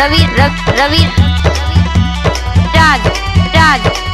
रवि रव- राज राज।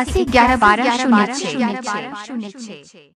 इक्यासी ग्यारह बारह शून्य छः।